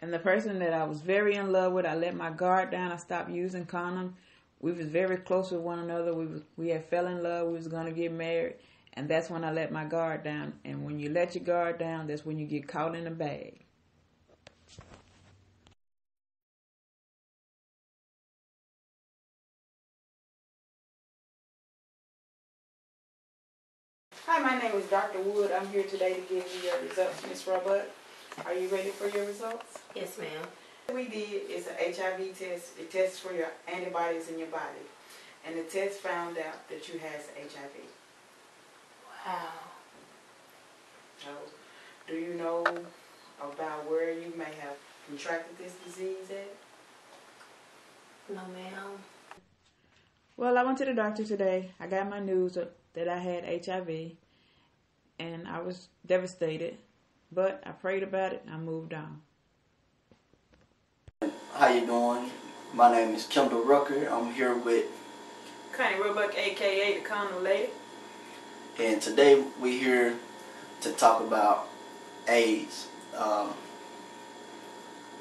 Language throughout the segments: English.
And the person that I was very in love with, I let my guard down. I stopped using condom. We was very close with one another. We was, we had fell in love. We was gonna get married, and that's when I let my guard down. And when you let your guard down, that's when you get caught in a bag. Hi, my name is Dr. Wood. I'm here today to give you your results, Miss Roebuck. Are you ready for your results? Yes, ma'am. What we did is an HIV test. It tests for your antibodies in your body. And the test found out that you has HIV. Wow. So, do you know about where you may have contracted this disease at? No, ma'am. Well, I went to the doctor today. I got my news that I had HIV, and I was devastated. But I prayed about it and I moved on. How you doing? My name is Kendall Rucker. I'm here with Connie Roebuck, aka the Condom Lady. And today we're here to talk about AIDS. Um,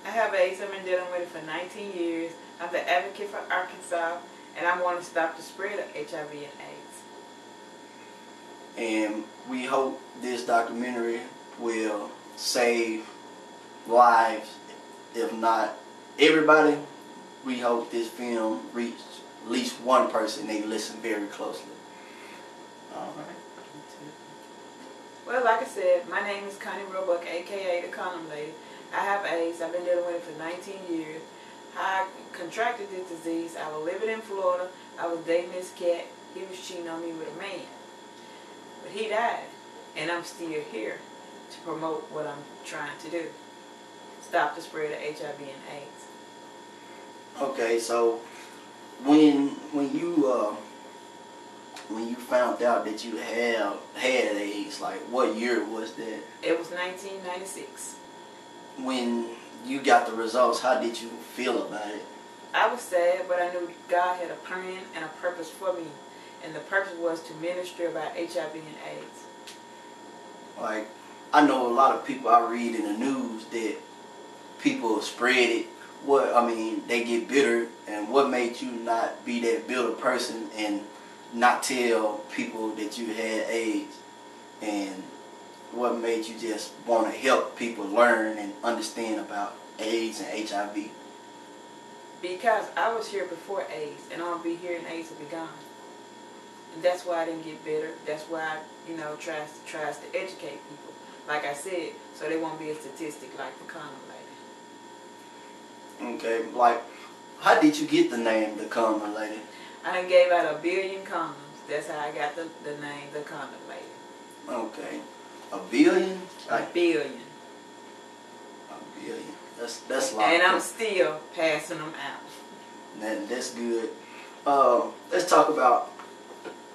I have AIDS. I've been dealing with it for 19 years. I'm the advocate for Arkansas, and I want to stop the spread of HIV and AIDS. And we hope this documentary will save lives, if not everybody. We hope this film reaches at least one person they listen very closely. All right. Well, like I said, my name is Connie Roebuck, aka the Condom Lady. I have AIDS. I've been dealing with it for 19 years. I contracted this disease. I was living in Florida. I was dating this cat. He was cheating on me with a man. But he died. And I'm still here to promote what I'm trying to do. Stop the spread of HIV and AIDS. Okay, so when when you uh, when you found out that you had had AIDS, like what year was that? It was 1996. When you got the results, how did you feel about it? I was sad, but I knew God had a plan and a purpose for me. And the purpose was to minister about HIV and AIDS. Like, I know a lot of people I read in the news that people spread it. What I mean, they get bitter, and what made you not be that bitter person and not tell people that you had AIDS, and what made you just want to help people learn and understand about AIDS and HIV? Because I was here before AIDS, and I'll be here and AIDS will be gone. And that's why I didn't get bitter. That's why I, you know, tries tries to educate people. Like I said, so they won't be a statistic like the condom lady. Okay, like, how did you get the name the condom lady? I gave out a billion condoms. That's how I got the, the name the condom lady. Okay, a billion? A Like billion. a billion. That's that's a lot. And I'm still passing them out. That, that's good. Um, let's talk about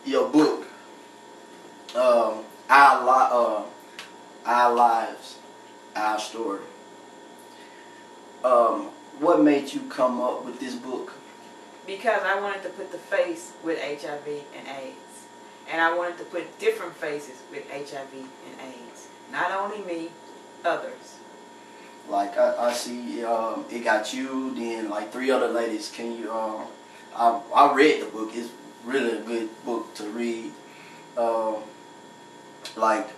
your book. Um, li- uh, our lives, our story. Um, what made you come up with this book? Because I wanted to put the face with HIV and AIDS. And I wanted to put different faces with HIV and AIDS. Not only me, others. Like I, I see, um, it got you, then like three other ladies. Can you? Um, I I read the book. It's really a good book to read. Um, like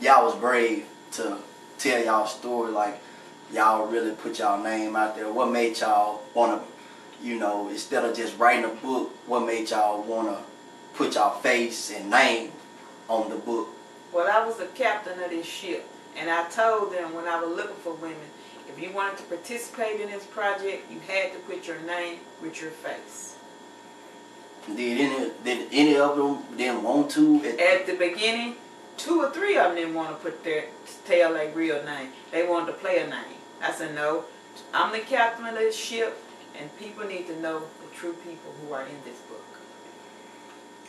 y'all was brave to tell y'all story. Like y'all really put y'all name out there. What made y'all wanna, you know, instead of just writing a book, what made y'all wanna put y'all face and name on the book? Well, I was the captain of this ship. And I told them when I was looking for women, if you wanted to participate in this project, you had to put your name with your face. Did any did any of them didn't want to? At, At the beginning, two or three of them didn't want to put their tell their real name. They wanted to play a name. I said no. I'm the captain of this ship, and people need to know the true people who are in this book.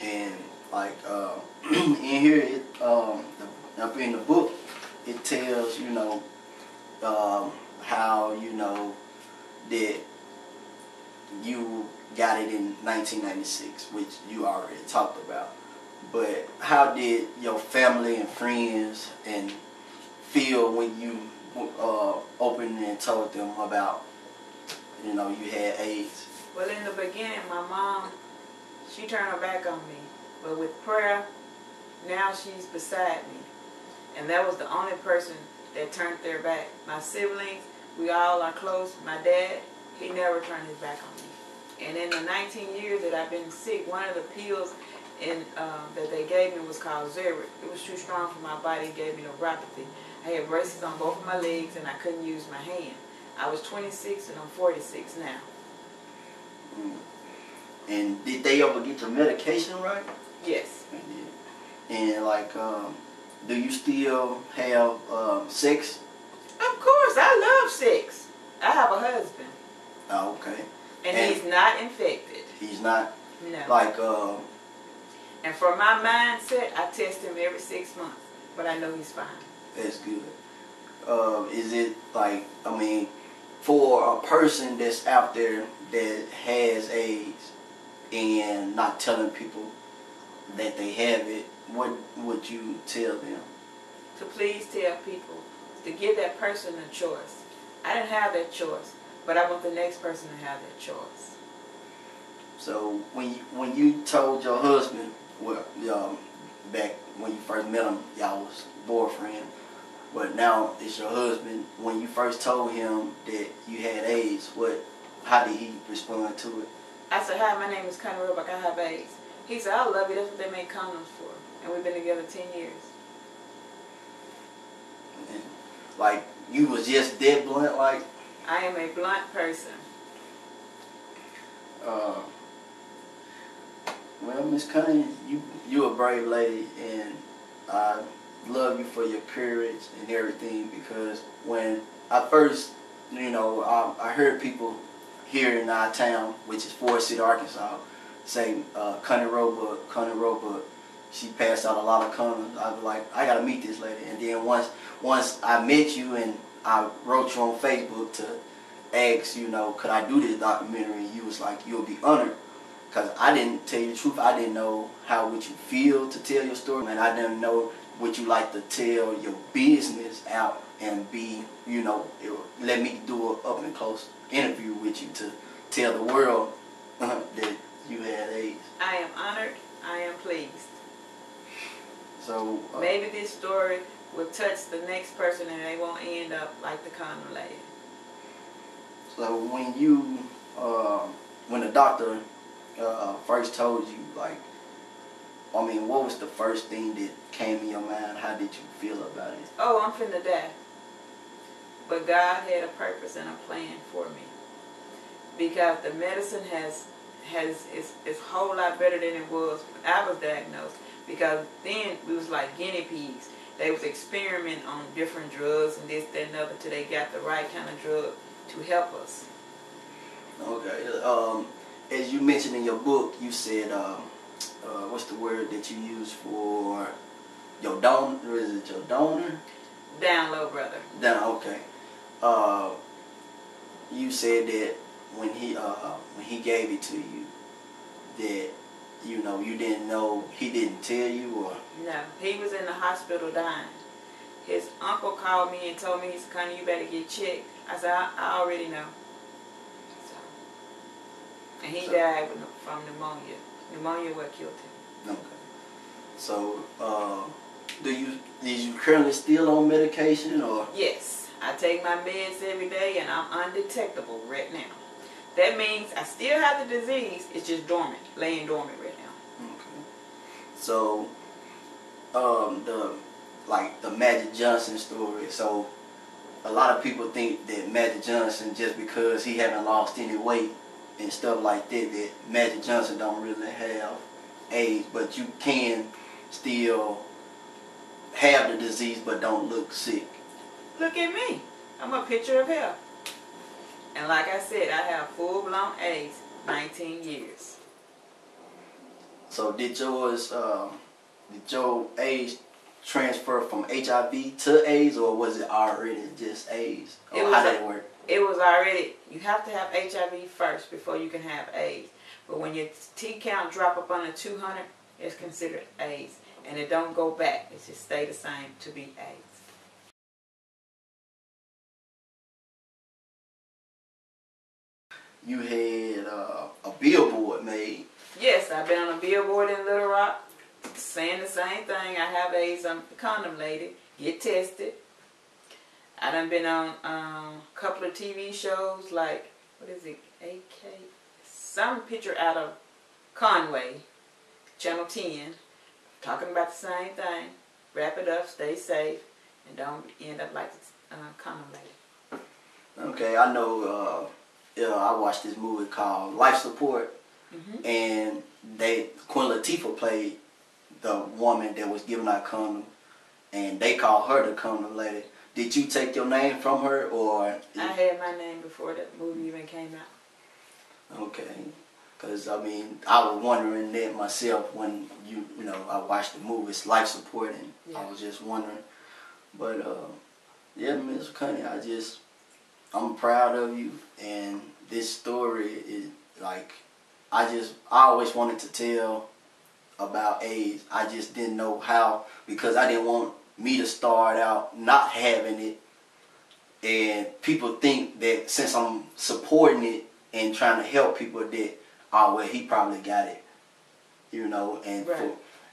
and like uh, in here, it um, the, up in the book, it tells you know um, how you know that you got it in 1996, which you already talked about. But how did your family and friends and feel when you uh, opened and told them about, you know, you had AIDS? Well, in the beginning, my mom, she turned her back on me. But with prayer, now she's beside me. And that was the only person that turned their back. My siblings, we all are close. My dad, he never turned his back on me. And in the 19 years that I've been sick, one of the pills in, uh, that they gave me was called Zerit. It was too strong for my body. It gave me neuropathy. I had braces on both of my legs and I couldn't use my hand. I was 26 and I'm 46 now. Mm. And did they ever get your medication right? Yes. And like, um, do you still have um, sex? Of course, I love sex. I have a husband. Oh, okay. And, And- he's not infected. He's not No. like, uh, and for my mindset, I test him every six months. But I know he's fine. that's good. Uh, is it like, I mean, for a person that's out there that has AIDS and not telling people that they have it, what would you tell them? To please tell people to give that person a choice. I didn't have that choice, but I want the next person to have that choice. So when you when you told your husband, well, um, back when you first met him, y'all was boyfriend, but now it's your husband. When you first told him that you had AIDS, what, how did he respond to it? I said, hi, my name is Connie Roebuck. I have AIDS. He said, I love you. That's what they make condoms for. And we've been together 10 years. And, like you was just dead blunt, like. I am a blunt person. Uh, well, Miss Connie, you you a brave lady, and I love you for your courage and everything. Because when I first, you know, I, I heard people here in our town, which is Forest City, Arkansas, say uh, Connie Roebuck, Connie Roebuck. She passed out a lot of condoms. I was like, I gotta meet this lady. And then once once I met you and I wrote you on Facebook to ask, you know, could I do this documentary? You was like, you'll be honored. Because I didn't tell you the truth. I didn't know how would you feel to tell your story. And I didn't know would you like to tell your business out and be, you know, let me do an up and close interview with you to tell the world uh, that you had AIDS. I am honored. I am pleased. So, uh, Maybe this story will touch the next person and they won't end up like the condom lady. So when you, uh, when the doctor uh, first told you, like, I mean, what was the first thing that came in your mind? How did you feel about it? Oh, I'm finna die. But God had a purpose and a plan for me. Because the medicine has has is is a whole lot better than it was when I was diagnosed. Because then we was like guinea pigs. They was experimenting on different drugs and this, that, and other till they got the right kind of drug to help us. Okay. Um, as you mentioned in your book, you said, uh, uh, what's the word that you use for your donor? Is it your donor? Down low, brother. Then okay. Uh, you said that when he uh, when he gave it to you, that you know you didn't know he didn't tell you or No, he was in the hospital dying. His uncle called me and told me, he said, Connie, you better get checked. I said, I, I already know. And he So- died from pneumonia. Pneumonia what killed him. okay. So uh, do you is you currently still on medication or Yes, I take my meds every day and I'm undetectable right now. That means I still have the disease. It's just dormant, laying dormant right now. okay? So um, the like the Magic Johnson story. So a lot of people think that Magic Johnson just because he haven't lost any weight and stuff like that that Magic Johnson don't really have AIDS, but you can still have the disease but don't look sick. Look at me. I'm a picture of health. And like I said, I have full-blown AIDS, 19 years. So did yours um, did your AIDS transfer from HIV to AIDS or was it already just AIDS? Or It how was did a- it work? it was already, you have to have HIV first before you can have AIDS. But when your T count drop up under 200, it's considered AIDS. And it don't go back. It just stay the same to be AIDS. You had uh, a billboard made. Yes, I've been on a billboard in Little Rock saying the same thing. I have AIDS. I'm condom lady. Get tested. Done been on um, a couple of TV shows like, what is it, AK? Some picture out of Conway, Channel 10, talking about the same thing. Wrap it up, stay safe, and don't end up like the uh, condom lady. Okay, I know. Uh, yeah, I watched this movie called Life Support, Mhm. and they Queen Latifah played the woman that was giving out condom, and they called her the condom lady. Did you take your name from her, or I had my name before the movie even came out. okay? Because I mean, I was wondering that myself when you you know I watched the movie. It's Life Support, and I was just wondering. But uh, yeah, Miss Connie, I just I'm proud of you, and this story is like I just I always wanted to tell about AIDS. I just didn't know how because I didn't want me to start out not having it, and people think that since I'm supporting it and trying to help people that oh well he probably got it, you know, and Right. for,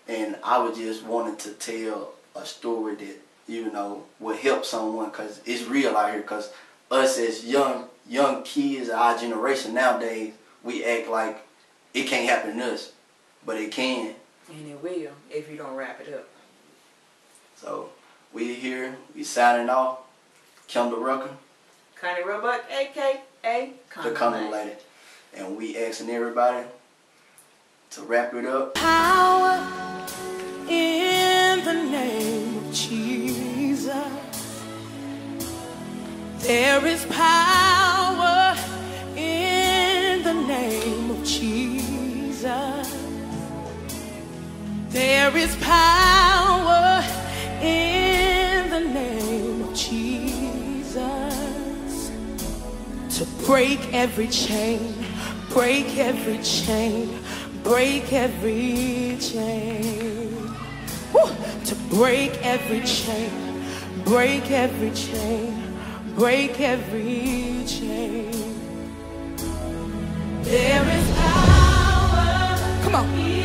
and I was just wanting to tell a story that you know would help someone because it's real out here because us as young young kids our generation nowadays we act like it can't happen to us but it can And it will if you don't wrap it up. So we here we signing off Kendall Rucker Connie Roebuck, aka the Condom Lady. lady and we asking everybody to wrap it up Power in the name of Jesus. There is power in the name of Jesus. There is power in the name of Jesus to break every chain, break every chain, break every chain. Woo! To break every chain, break every chain, break every chain. There is power. Come on.